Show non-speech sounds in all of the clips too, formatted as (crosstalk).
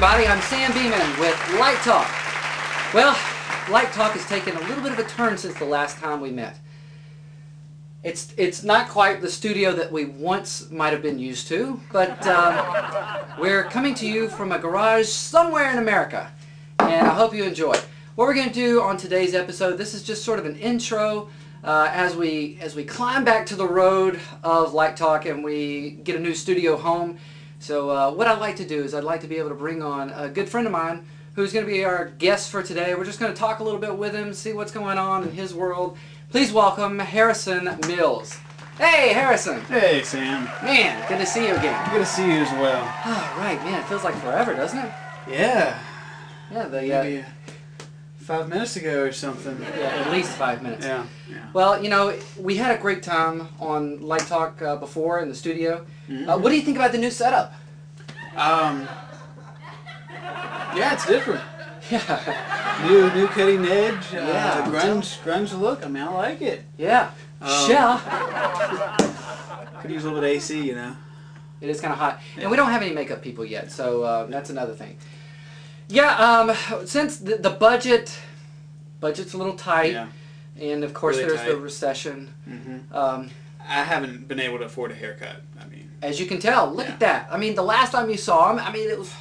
everybody. I'm Sam Beman with Light Talk. Well, Light Talk has taken a little bit of a turn since the last time we met. It's it's not quite the studio that we once might have been used to, but um, we're coming to you from a garage somewhere in America, and I hope you enjoy. What we're going to do on today's episode, this is just sort of an intro uh, as we as we climb back to the road of Light Talk and we get a new studio home. So uh, what I'd like to do is I'd like to be able to bring on a good friend of mine who's going to be our guest for today. We're just going to talk a little bit with him, see what's going on in his world. Please welcome Harrison Mills. Hey, Harrison. Hey, Sam. Man, good to see you again. Good to see you as well. Oh, right, man, it feels like forever, doesn't it? Yeah. Yeah, the, uh, Maybe five minutes ago or something. yeah, at least five minutes. Yeah. Yeah. Well, you know, we had a great time on Light Talk uh, before in the studio. Mhm. Uh, what do you think about the new setup? Um. Yeah, it's different. Yeah, (laughs) New, new cutting edge. Uh, Yeah. Grunge, grunge look. I mean, I like it. yeah, Um, yeah. (laughs) Could use a little bit of AC, you know. It is kind of hot, and we don't have any makeup people yet, so uh, that's another thing. Yeah, um, since the, the budget, budget's a little tight, Yeah. and of course Really there's the tight. recession. hmm Um, I haven't been able to afford a haircut. I mean, as you can tell, look Yeah. at that. I mean, the last time you saw him, I mean, it was,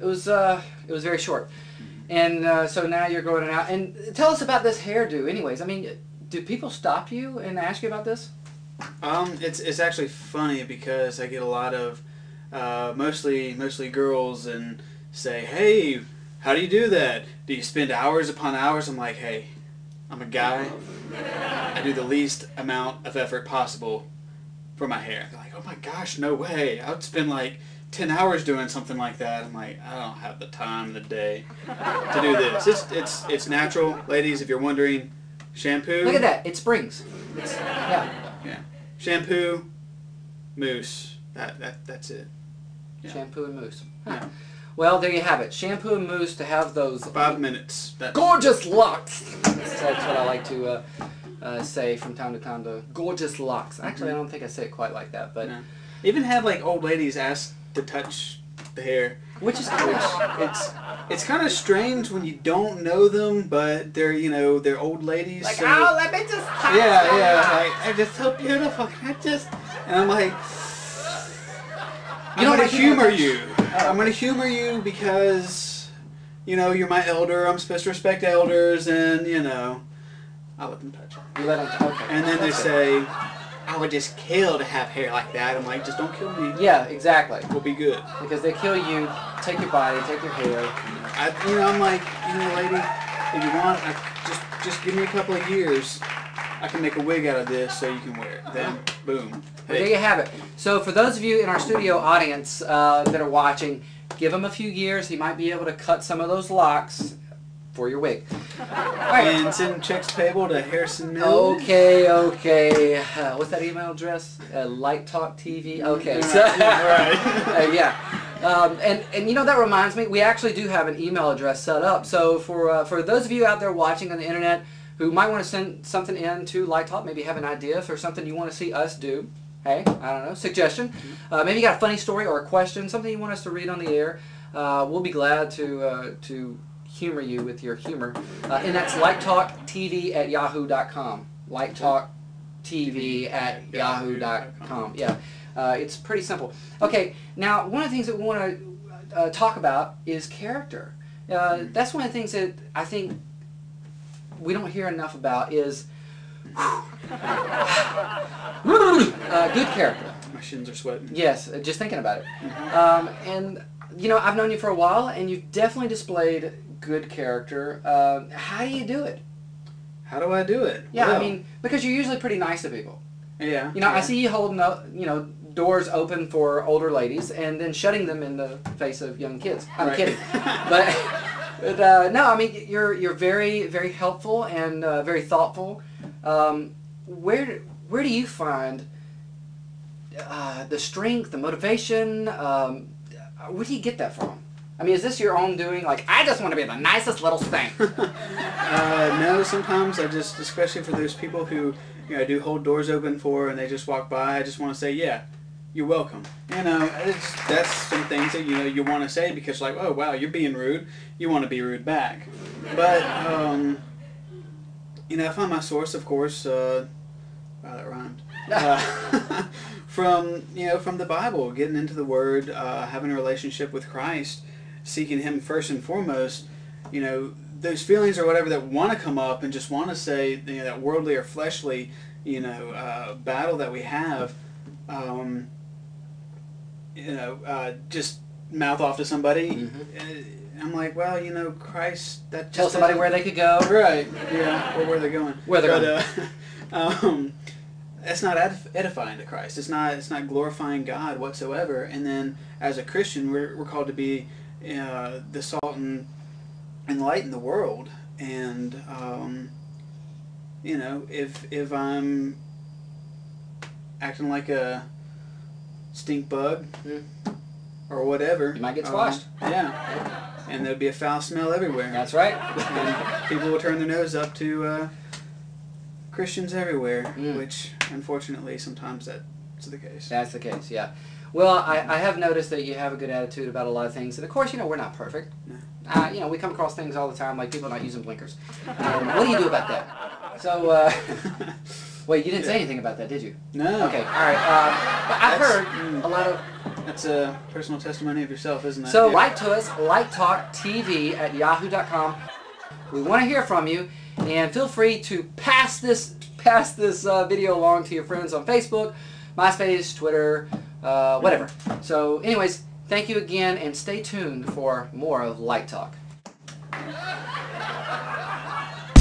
it was, uh, it was very short, Mm-hmm. and uh, so now you're growing it out. And tell us about this hairdo, anyways. I mean, do people stop you and ask you about this? Um, it's it's actually funny because I get a lot of uh, mostly mostly girls and say, "Hey, how do you do that? Do you spend hours upon hours?" I'm like, "Hey, I'm a guy. I do the least amount of effort possible for my hair." They're like, "Oh my gosh, no way! I would spend like." 10 hours doing something like that. I'm like, I don't have the time the day to do this. It's it's it's natural, ladies. If you're wondering, shampoo. Look at that. It springs. It's, yeah. Shampoo, mousse. That that that's it. Yeah. Shampoo and mousse. Huh. Yeah. Well, there you have it. Shampoo and mousse to have those Five minutes. That's gorgeous locks. That's, that's what I like to uh, uh, say from time to time. The gorgeous locks. Actually, I don't think I say it quite like that, but No. even have like old ladies ask to touch the hair. which is Which cool. it's it's kind of strange when you don't know them, but they're you know they're old ladies. Like, so- oh, let me just. touch yeah, yeah. Like they're just so beautiful. Can I just? And I'm like, I'm don't gonna humor touch- you. I'm gonna humor you because, you know, you're my elder. I'm supposed to respect elders, and you know, I let them touch it. You let them. Okay. And then they say, I would just kill to have hair like that. I'm like, just don't kill me. Yeah, exactly. We'll be good. Because they kill you, take your body, take your hair. I, you know, I'm like, you know, lady, if you want, I, just just give me a couple of years. I can make a wig out of this so you can wear it. Then, boom. Well, there you have it. So for those of you in our studio audience uh, that are watching, give him a few years. He might be able to cut some of those locks for your wig. (laughs) Right. and send checks payable to Harrison Mills. Okay, okay. Uh, what's that email address? Uh, Light Talk TV. Okay. Right, So, (laughs) right. (laughs) uh, yeah. Um, and, and you know that reminds me, we actually do have an email address set up. So for uh, for those of you out there watching on the internet who might want to send something in to Light Talk, maybe have an idea for something you want to see us do. Hey, I don't know, suggestion. Uh, maybe you got a funny story or a question, something you want us to read on the air. Uh, we'll be glad to uh, to humor you with your humor. Uh, and that's lighttalktv at yahoo.com. Lighttalktv at yahoo.com. Yeah, uh, it's pretty simple. Okay, now one of the things that we want to uh, talk about is character. Uh, that's one of the things that I think we don't hear enough about is uh, good character. My shins are sweating. Yes, uh, just thinking about it. Um, and you know, I've known you for a while, and you've definitely displayed good character. Uh, how do you do it? How do I do it? Yeah, I mean, because you're usually pretty nice to people. yeah. You know, I see you holding up, you know, doors open for older ladies, and then shutting them in the face of young kids. I'm Right. kidding, but. (laughs) But uh, no, I mean you're you're very very helpful and uh, very thoughtful. Um, where where do you find uh, the strength, the motivation? Um, where do you get that from? I mean, is this your own doing? Like, I just want to be the nicest little thing. (laughs) Uh, no, sometimes I just, especially for those people who you know I do hold doors open for, and they just walk by. I just want to say, yeah, you're welcome. You know, it's, that's some things that you know you want to say because like, oh wow, you're being rude. You want to be rude back. But um, you know, I find my source, of course. Uh, wow, that rhymed. (laughs) Uh, (laughs) from you know from the Bible, getting into the Word, uh, having a relationship with Christ, seeking Him first and foremost. You know, those feelings or whatever that want to come up and just want to say you know that worldly or fleshly you know uh, battle that we have. Um, you know, uh, just mouth off to somebody. Mm-hmm. I'm like, well, you know, Christ. That Tell somebody where they could go. Right. Yeah. Or where they're going. Where they're but, Uh, (laughs) um, that's not edifying to Christ. It's not. It's not glorifying God whatsoever. And then, as a Christian, we're, we're called to be uh, the salt and, and light in the world. And um, you know, if if I'm acting like a stink bug Mm. or whatever, You might get um, squashed. yeah. (laughs) And there'd be a foul smell everywhere That's right. and people will turn their nose up to uh, Christians everywhere, Mm. which unfortunately sometimes that's the case. That's the case, yeah. Well, I, I have noticed that you have a good attitude about a lot of things, and of course, you know we're not perfect. No. Uh, you know, we come across things all the time, like people not using blinkers. Um, what do you do about that? So, uh, (laughs) wait, you didn't say anything about that, did you? no. Okay, all right. Uh, but I've That's- heard mm. a lot of. That's a personal testimony of yourself, isn't it? So Yeah. write to us, Light Talk TV at yahoo.com. We want to hear from you, and feel free to pass this pass this uh, video along to your friends on Facebook, MySpace, Twitter, uh, whatever. So, anyways, thank you again, and stay tuned for more of Light Talk.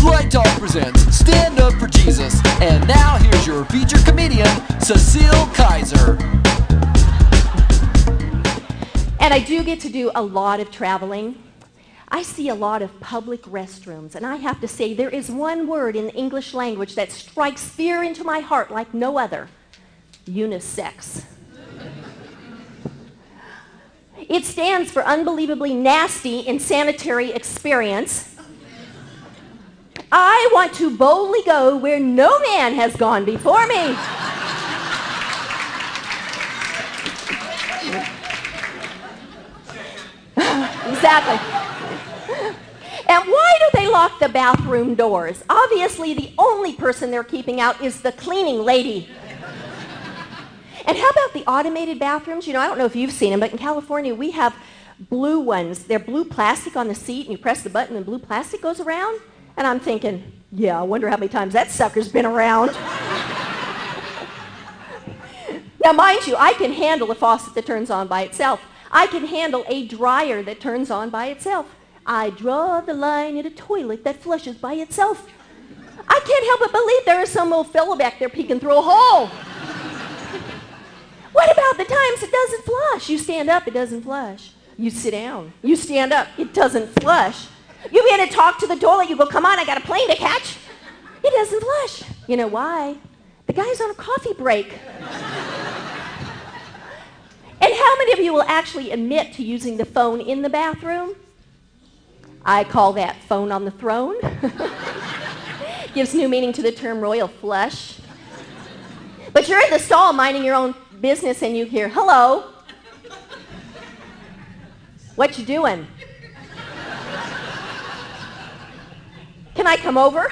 Light Talk presents Stand Up for Jesus. Cecile Kaiser. And I do get to do a lot of traveling. I see a lot of public restrooms, and I have to say there is one word in the English language that strikes fear into my heart like no other. Unisex. It stands for unbelievably nasty insanitary experience. I want to boldly go where no man has gone before me. Exactly. And why do they lock the bathroom doors? Obviously, the only person they're keeping out is the cleaning lady. And how about the automated bathrooms? You know, I don't know if you've seen them, but in California, we have blue ones. They're blue plastic on the seat, and you press the button, and blue plastic goes around. And I'm thinking, yeah, I wonder how many times that sucker's been around. (laughs) Now, mind you, I can handle a faucet that turns on by itself. I can handle a dryer that turns on by itself. I draw the line at a toilet that flushes by itself. I can't help but believe there is some old fellow back there peeking through a hole. What about the times it doesn't flush? You stand up, it doesn't flush. You sit down. You stand up, it doesn't flush. You begin to talk to the toilet, you go, come on, I got a plane to catch. It doesn't flush. You know why? The guy's on a coffee break. And how many of you will actually admit to using the phone in the bathroom? I call that phone on the throne. (laughs) Gives new meaning to the term royal flush. But you're in the stall minding your own business and you hear, hello. What you doing? Can I come over?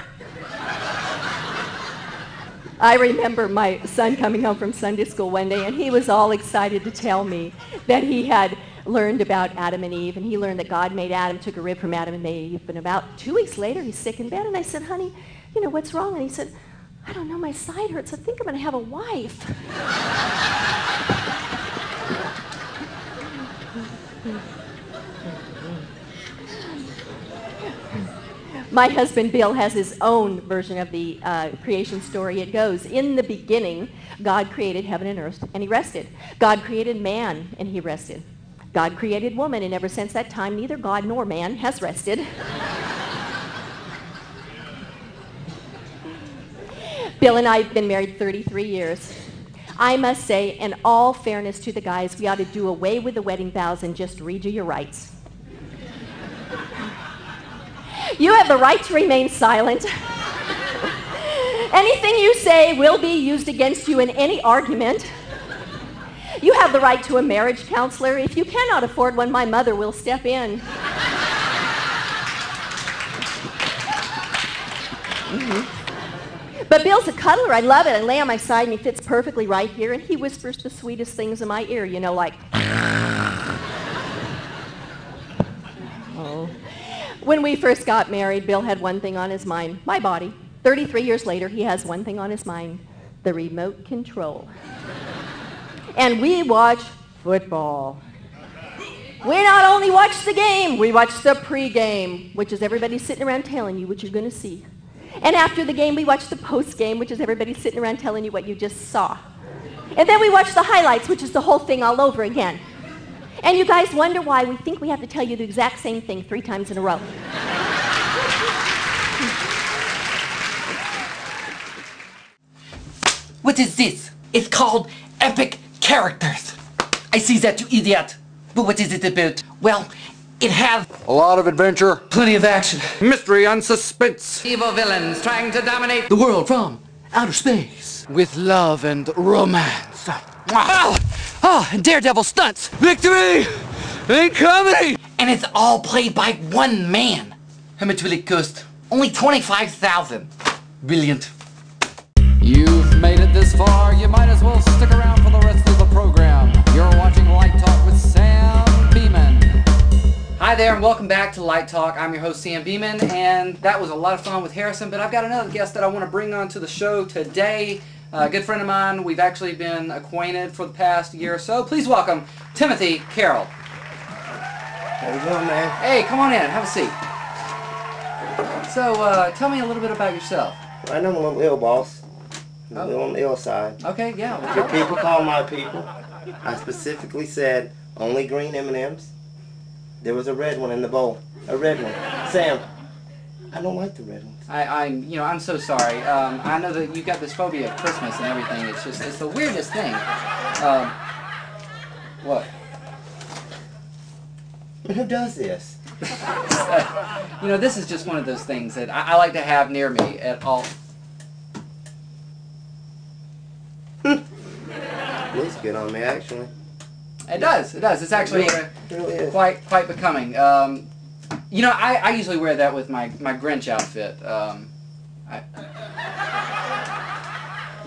I remember my son coming home from Sunday school one day, and he was all excited to tell me that he had learned about Adam and Eve, and he learned that God made Adam, took a rib from Adam and made Eve. And about two weeks later, he's sick in bed, and I said, honey, you know, what's wrong? And he said, I don't know, my side hurts. I think I'm going to have a wife. (laughs) My husband Bill has his own version of the uh, creation story. It goes, in the beginning, God created heaven and earth, and he rested. God created man, and he rested. God created woman, and ever since that time, neither God nor man has rested. (laughs) Bill and I have been married 33 years. I must say, in all fairness to the guys, we ought to do away with the wedding vows and just read you your rights. You have the right to remain silent. Anything you say will be used against you in any argument. You have the right to a marriage counselor. If you cannot afford one, my mother will step in. Mm-hmm. But Bill's a cuddler. I love it. I lay on my side and he fits perfectly right here and he whispers the sweetest things in my ear, you know, like. (laughs) oh. When we first got married, Bill had one thing on his mind my body. 33 years later, he has one thing on his mind the remote control. and we watch football. We not only watch the game, we watch the pregame, which is everybody sitting around telling you what you're going to see. And after the game, we watch the postgame, which is everybody sitting around telling you what you just saw. And then we watch the highlights, which is the whole thing all over again. And you guys wonder why we think we have to tell you the exact same thing three times in a row. What is this? It's called Epic Characters. I see that, you idiot. But what is it about? Well, it has A lot of adventure. plenty of action. Mystery and suspense. Evil villains trying to dominate the world from outer space. With love and romance. Oh, oh and daredevil stunts. Victory! Ain't coming! And it's all played by one man. How much will it cost? Only 25000 Brilliant. You've made it this far, you might as well stick around for the rest of the program. You're watching Light Talk with Sam Beman. Hi there and welcome back to Light Talk. I'm your host Sam Beman and that was a lot of fun with Harrison, but I've got another guest that I want to bring on to the show today. A good friend of mine. We've actually been acquainted for the past year or so. Please welcome Timothy Carroll. How you doing, man? Hey, come on in. Have a seat. So, uh, tell me a little bit about yourself. I know I'm a little ill, boss. I'm Oh. a little on the ill side. Okay, yeah. Your people call my people. I specifically said only green M&Ms. There was a red one in the bowl. A red one. Sam, I don't like the red ones. I, I'm, you know, I'm so sorry. Um, I know that you got this phobia of Christmas and everything. It's just, it's the weirdest thing. Um, what? Who does this? (laughs) You know, this is just one of those things that I, I like to have near me at all. (laughs) Looks good on me, actually. It does. It does. It's actually It really quite quite becoming. Um, you know, I, I usually wear that with my, my Grinch outfit. Um, I,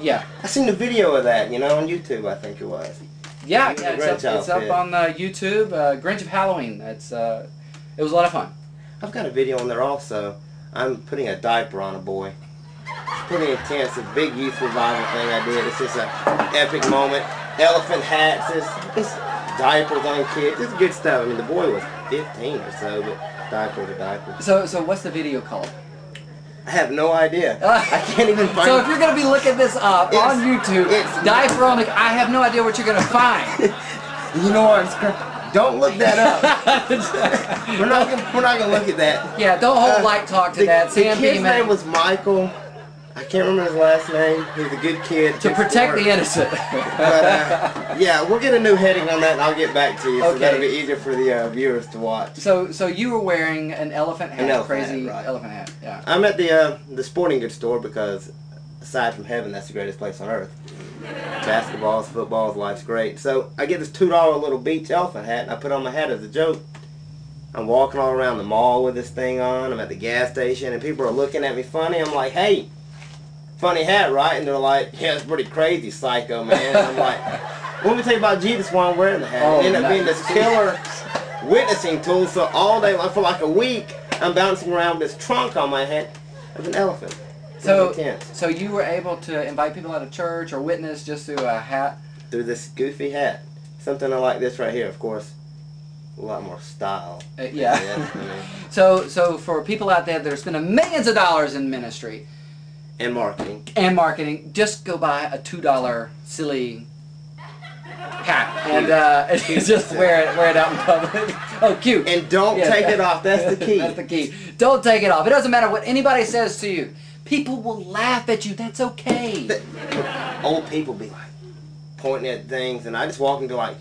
yeah, I seen the video of that, you know, on YouTube, I think it was. yeah, yeah. It's up, it's up on uh, YouTube. Uh, Grinch of Halloween. That's uh, it was a lot of fun. I've got a video on there also. I'm putting a diaper on a boy. It's pretty intense. A big youth revival thing I did. It's just an epic moment. Elephant hats. It's, it's diapers on kids. It's good stuff. I mean, the boy was 15 or so, but diapers are diapers. So so what's the video called? I have no idea. (laughs) I can't even find So if you're gonna be looking this up on YouTube, it's- diaper on I have no idea what you're gonna find. (laughs) You know what? Don't look that up. (laughs) we're not gonna, we're not gonna look at that. yeah, don't hold Uh, light talk to the, that. the Sam kid's Beman. name was Michael. I can't remember his last name. He's a good kid. to protect the innocent. (laughs) But uh, yeah, we'll get a new heading on that, and I'll get back to you. okay. So that'll be easier for the uh, viewers to watch. So, so you were wearing an elephant hat, An elephant crazy hat, right. elephant hat. Yeah. I'm at the uh, the sporting goods store because aside from heaven, that's the greatest place on earth. Basketballs, footballs, life's great. So I get this two dollar little beach elephant hat, and I put on my hat as a joke. I'm walking all around the mall with this thing on. I'm at the gas station, and people are looking at me funny. I'm like, "Hey, funny hat, right?" And they're like, "Yeah, it's pretty crazy, psycho man." And I'm like, "Let me tell you about Jesus while I'm wearing the hat." Oh, it ended up being this killer witnessing tool. So all day, long, for like a week, I'm bouncing around with this trunk on my head of an elephant. So, so you were able to invite people out of church or witness just through a hat. through this goofy hat, something like this right here, of course, a lot more style. Uh, yeah. I mean, (laughs) So, so for people out there that are spending millions of dollars in ministry and marketing. and marketing, just go buy a two dollar silly hat and uh, (laughs) and just wear it wear it out in public. (laughs) Oh, cute. And don't take it off. That's the (laughs) key. That's the key. Don't take it off. It doesn't matter what anybody says to you. People will laugh at you. That's okay. Th- Old people be like pointing at things, and I just walk and into like,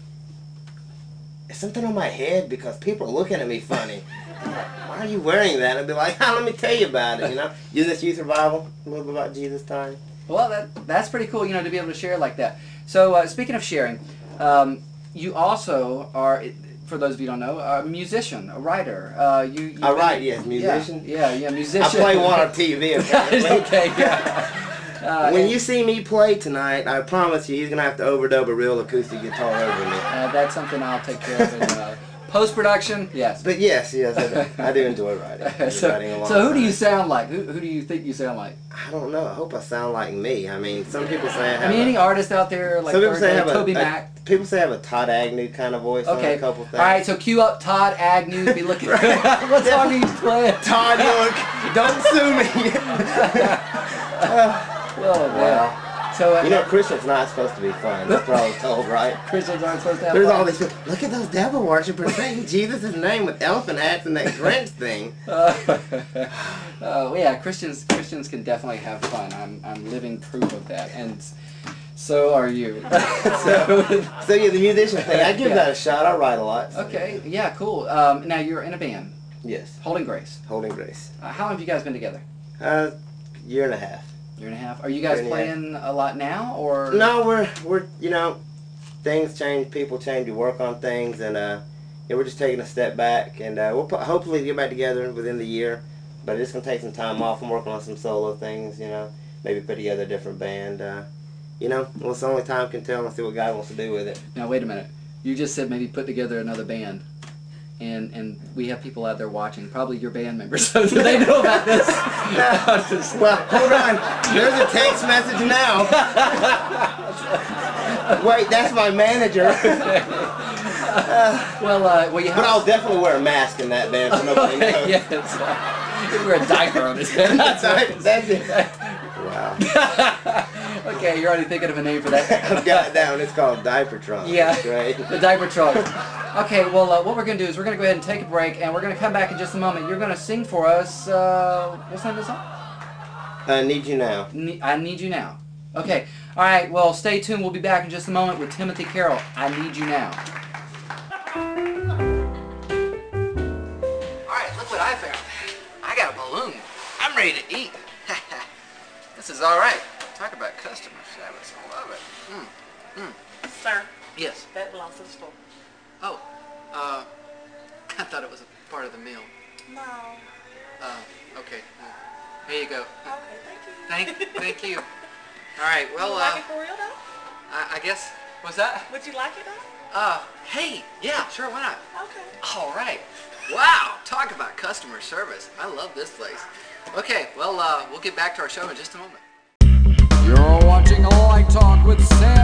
is something on my head because people are looking at me funny. Why are you wearing that? I'd be like, ah, (laughs) let me tell you about it. You know, use this youth revival, a little bit about Jesus time. Well, that that's pretty cool. You know, to be able to share like that. So, uh, speaking of sharing, Um, you also are, for those of you who don't know, a musician, a writer. Uh, you, you I write, yes, musician. Yeah, yeah, yeah, musician. I play one on TV. (laughs) okay, yeah. (laughs) Uh, when you see me play tonight, I promise you, he's gonna have to overdub a real acoustic guitar over me. uh, that's something I'll take care of in uh, post production. Yes. But yes, yes, I do, I do enjoy writing. (laughs) I do writing a so, long so who do you sound like? Who, who do you think you sound like? I don't know. I hope I sound like me. I mean, some people say I have. I mean, a- any artist out there like some people say I have a, Toby a- Mac. People say I have a Todd Agnew kind of voice on Okay. a couple things. All right, so cue up Todd Agnew. Be looking. what song are you playing? Todd, look, (laughs) don't sue me. (laughs) Oh, oh wow. So uh, you know, Christian's not supposed to be fun. That's what I was told, right? (laughs) Christians aren't supposed to have There's fun. all these people. Look at those devil worshippers saying (laughs) Jesus' name with elephant hats and that Grinch thing. (laughs) Uh, uh, yeah, Christians Christians can definitely have fun. I'm I'm living proof of that, and so are you. so, So yeah, the musician thing. I give Yeah. that a shot. I write a lot. so- okay, yeah, cool. Um, now you're in a band, Yes, Holding Grace. holding grace. Uh, how long have you guys been together? Uh, year and a half. Year and a half. Are you guys and a playing a lot now, or No, we're we're you know, things change, people change, we work on things, and uh, yeah, we're just taking a step back, and uh, we'll po- hopefully get back together within the year. But it's gonna take some time off. I'm working on some solo things, you know, maybe put together a different band. Uh, you know, well, it's only time can tell and see what God wants to do with it. Now wait a minute. You just said maybe put together another band. And, and we have people out there watching, probably your band members, (laughs) so do they know about this? (laughs) Well, hold on. There's a text message now. Wait, that's my manager. (laughs) well, uh, well, you but I'll definitely wear a mask in that band so nobody knows. yes. Uh, wear a diaper on his head. That's, that's it. Wow. Okay, you're already thinking of a name for that. (laughs) I've got it down. It's called Diaper Trunk. Yeah. That's Great. The diaper truck. Okay, well, uh, what we're gonna do is we're gonna go ahead and take a break, and we're gonna come back in just a moment. You're gonna sing for us. Uh, what's the name of the song? I need you now. Ne- I need you now. Okay. All right. Well, stay tuned. We'll be back in just a moment with Timothy Carroll. I need you now. All right. Look what I found. I got a balloon. I'm ready to eat. (laughs) this is all right. Talk about customer service. I love it. Sir, Yes. that belongs to the store. Oh. Uh, I thought it was a part of the meal. No. Uh, okay. Uh, here you go. Okay, thank you. Thank, thank you. (laughs) All right. Well, like uh, it for real though? I, I guess. What's that? Would you like it though? Uh, hey, yeah, sure, why not? Okay. All right. Wow, talk about customer service. I love this place. Okay, well, uh, we'll get back to our show in just a moment. Watching Light Talk with Sam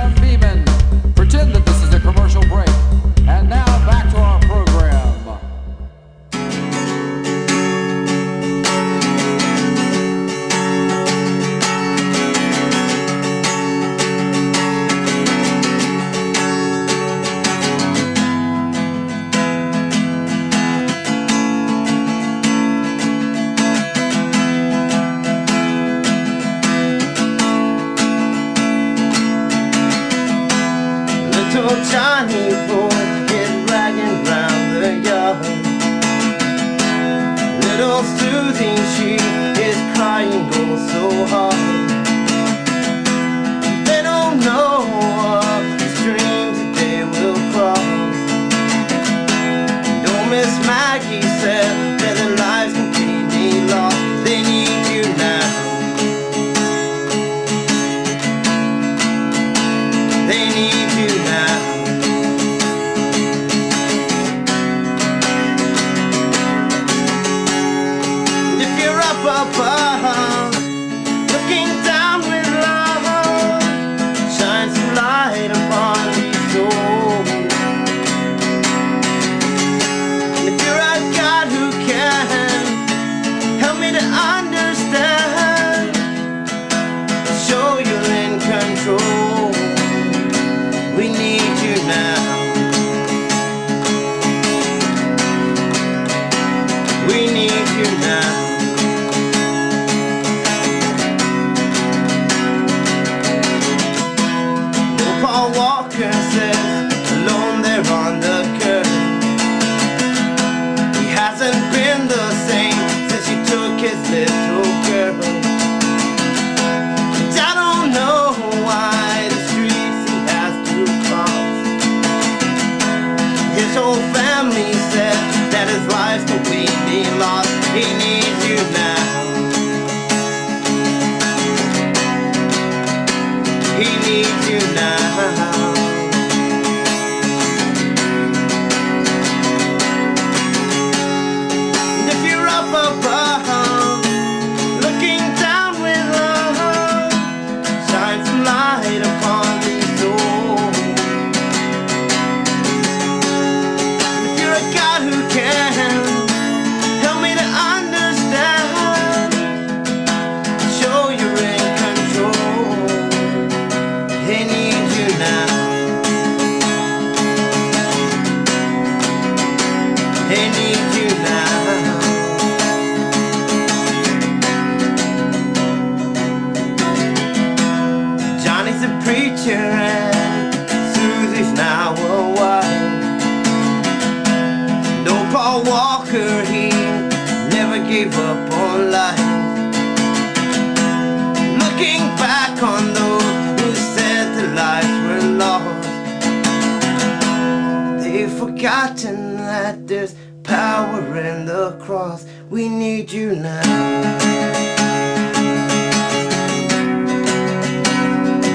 forgotten that there's power in the cross. We need you now.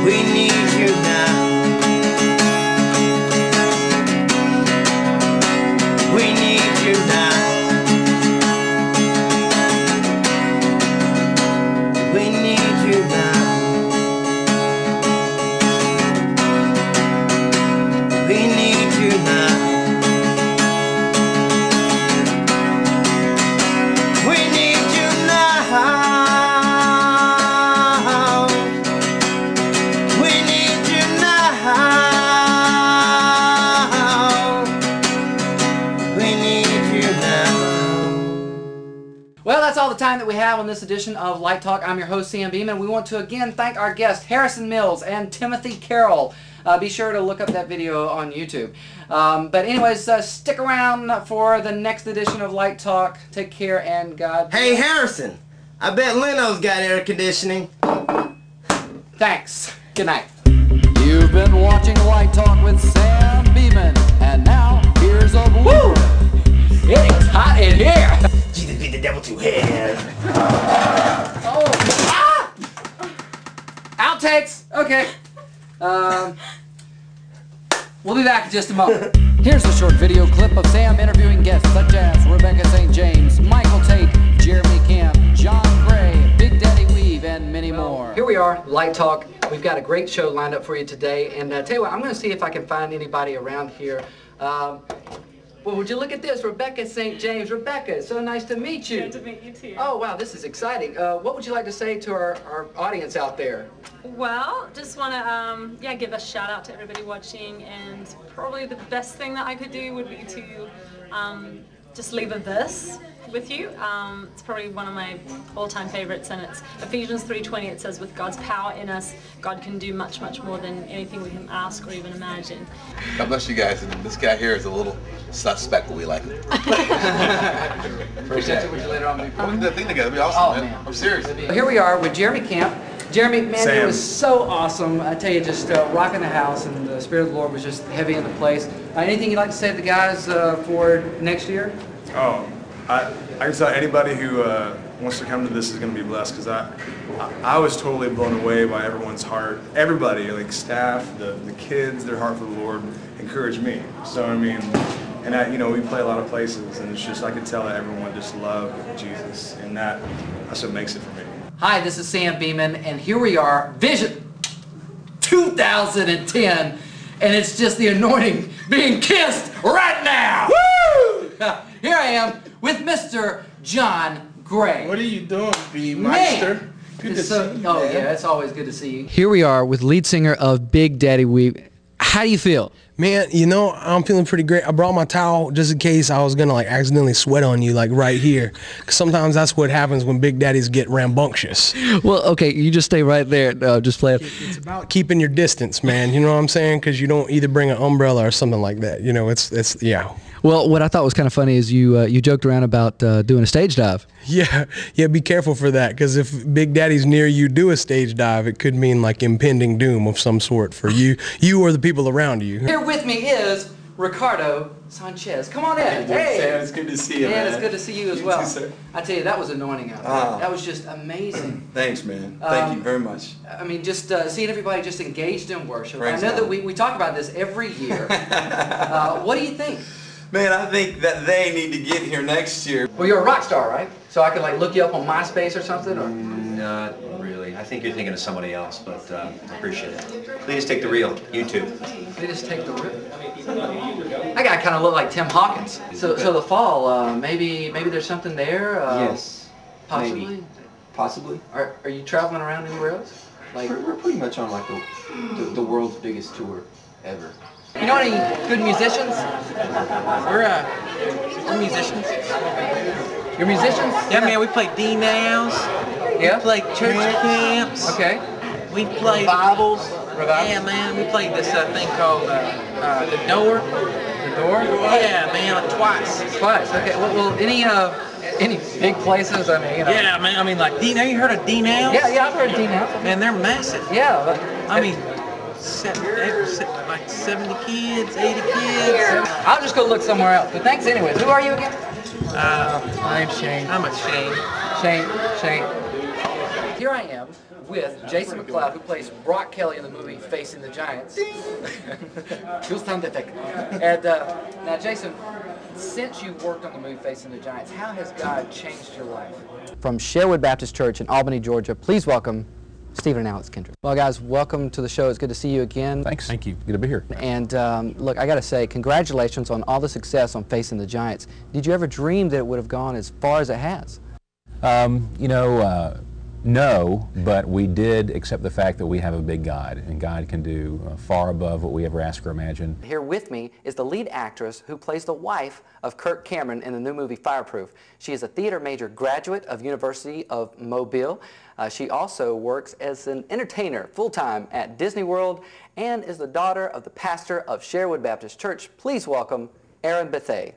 We need you now. Time that we have on this edition of Light Talk. I'm your host, Sam Beman. We want to again thank our guests, Harrison Mills and Timothy Carroll. Uh, be sure to look up that video on YouTube. Um, but anyways, uh, stick around for the next edition of Light Talk. Take care and God. Hey Harrison, I bet Leno's got air conditioning. Thanks. Good night. You've been watching Light Talk with Sam Beman. And now, here's a blooper. It is hot in here. Jesus beat the devil to hell. Oh. Ah! Outtakes. Okay. Um, we'll be back in just a moment. (laughs) Here's a short video clip of Sam interviewing guests such as Rebecca St. James, Michael Tait, Jeremy Camp, John Gray, Big Daddy Weave, and many more. Here we are, Light Talk. We've got a great show lined up for you today. And uh, tell you what, I'm going to see if I can find anybody around here. Um, well, would you look at this? Rebecca St. James. Rebecca, so nice to meet you. Good to meet you too. Oh, wow, this is exciting. Uh, what would you like to say to our, our audience out there? Well, just want to um, yeah give a shout out to everybody watching, and probably the best thing that I could do would be to um, just leave a verse with you. Um, it's probably one of my all-time favorites, and it's Ephesians 3:20. It says, "With God's power in us, God can do much, much more than anything we can ask or even imagine." God bless you guys. And this guy here is a little suspect, but we like him. (laughs) Appreciate it. Would you later on be Put the thing together. It'd be awesome, Oh, man. man. I'm serious. Here we are with Jeremy Camp. Jeremy, man, it was so awesome. I tell you, just uh, rocking the house, and the Spirit of the Lord was just heavy in the place. Uh, anything you'd like to say to the guys uh, for next year? Oh, I, I can tell anybody who uh, wants to come to this is going to be blessed because I, I, I was totally blown away by everyone's heart. Everybody, like staff, the, the kids, their heart for the Lord encouraged me. So, I mean, and I, you know, we play a lot of places and it's just, I could tell that everyone just loved Jesus and that, that's what makes it for me. Hi, this is Sam Beman, and here we are, Vision 2010, and it's just the anointing being kissed right now. Woo! (laughs) Here I am with Mr. John Gray. What are you doing, B Man, Meister? Good to so- see you, Oh man. yeah, it's always good to see you. Here we are with lead singer of Big Daddy Weave. How do you feel? Man, you know, I'm feeling pretty great. I brought my towel just in case I was gonna like accidentally sweat on you, like right here. 'Cause sometimes that's what happens when big daddies get rambunctious. Well, okay, you just stay right there. Uh, just play it. It's about keeping your distance, man. You know what I'm saying? Because you don't either bring an umbrella or something like that. You know, it's it's yeah. Well, what I thought was kind of funny is you uh, you joked around about uh, doing a stage dive. Yeah, yeah. Be careful for that, because if Big Daddy's near you, do a stage dive. It could mean like impending doom of some sort for you, (laughs) you or the people around you. Here with me is Ricardo Sanchez. Come on in. Hey, dude, Hey. Sam, it's good to see you, man. man. it's good to see you as You well. too, sir. I tell you, that was anointing out there. Ah. That was just amazing. (clears throat) Thanks, man. Thank Um, you very much. I mean, just uh, seeing everybody just engaged in worship. Praise I know that we, we talk about this every year. (laughs) uh, what do you think? Man, I think that they need to get here next year. Well, you're a rock star, right? So I could like look you up on MySpace or something, or Not really. I think you're thinking of somebody else, but uh, I appreciate it. Please take the real YouTube. they just take the rip. That guy kind of looked like Tim Hawkins. So, so the fall, uh, maybe maybe there's something there. Uh, yes. possibly. Maybe. Possibly. Are, are you traveling around anywhere else? Like, We're, we're pretty much on like the, the, the world's biggest tour ever. You know any good musicians? We're uh, we're musicians. You're musicians? Yeah, man. We play D nows. Yeah. We play church camps. Okay. We play Revivals. Yeah, man. We played this uh, thing called uh, uh, the Door. The door? Yeah, man. Like twice. Twice. Okay. Well, well any uh, any big places? I mean, you know. Yeah, man. I mean, like D. Now you heard of D nows? Yeah, yeah. I've heard D now. Man, they're massive. Yeah. But, I mean, seven, eight, like 70 kids, 80 kids. I'll just go look somewhere else. But thanks anyways. Who are you again? Uh, My name's Shane. I'm a Shane. Shane, Shane. Here I am with Jason McLeod, who plays Brock Kelly in the movie Facing the Giants. Cool sound effect. And uh, now, Jason, since you've worked on the movie Facing the Giants, how has God changed your life? From Sherwood Baptist Church in Albany, Georgia, please welcome Stephen and Alex Kendrick. Well, guys, welcome to the show. It's good to see you again. Thanks. Thank you. Good to be here. And um, look, I got to say, congratulations on all the success on Facing the Giants. Did you ever dream that it would have gone as far as it has? Um, you know, uh, no, but we did accept the fact that we have a big God, and God can do uh, far above what we ever ask or imagine. Here with me is the lead actress who plays the wife of Kirk Cameron in the new movie Fireproof. She is a theater major graduate of University of Mobile. Uh, she also works as an entertainer full-time at Disney World and is the daughter of the pastor of Sherwood Baptist Church. Please welcome Erin Bethea.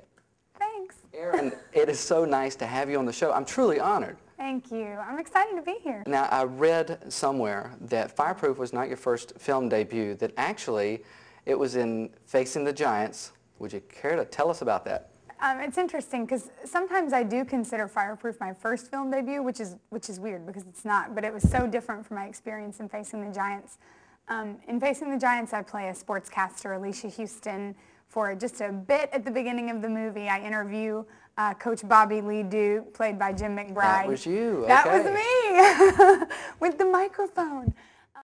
Thanks. Erin, it is so nice to have you on the show. I'm truly honored. Thank you. I'm excited to be here. Now, I read somewhere that Fireproof was not your first film debut, that actually it was in Facing the Giants. Would you care to tell us about that? Um, it's interesting because sometimes I do consider Fireproof my first film debut, which is which is weird because it's not. But it was so different from my experience in Facing the Giants. Um, in Facing the Giants, I play a sportscaster, Alicia Houston. For just a bit at the beginning of the movie, I interview uh, Coach Bobby Lee Duke, played by Jim McBride. That was you. That okay. was me (laughs) with the microphone.